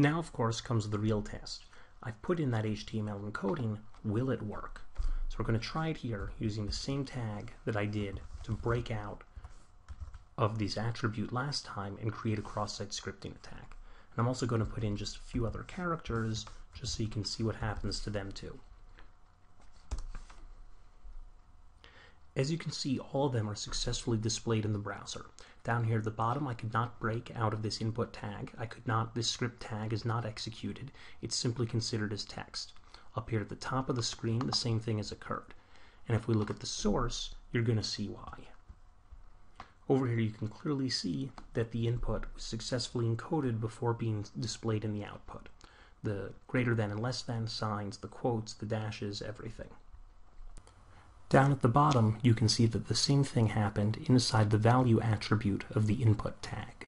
Now, of course, comes the real test. I've put in that HTML encoding. Will it work? So we're going to try it here using the same tag that I did to break out of this attribute last time and create a cross-site scripting attack. And I'm also going to put in just a few other characters just so you can see what happens to them too. As you can see, all of them are successfully displayed in the browser. Down here at the bottom, I could not break out of this input tag. I could not, this script tag is not executed. It's simply considered as text. Up here at the top of the screen, the same thing has occurred. And if we look at the source, you're going to see why. Over here you can clearly see that the input was successfully encoded before being displayed in the output. The greater than and less than signs, the quotes, the dashes, everything. Down at the bottom, you can see that the same thing happened inside the value attribute of the input tag.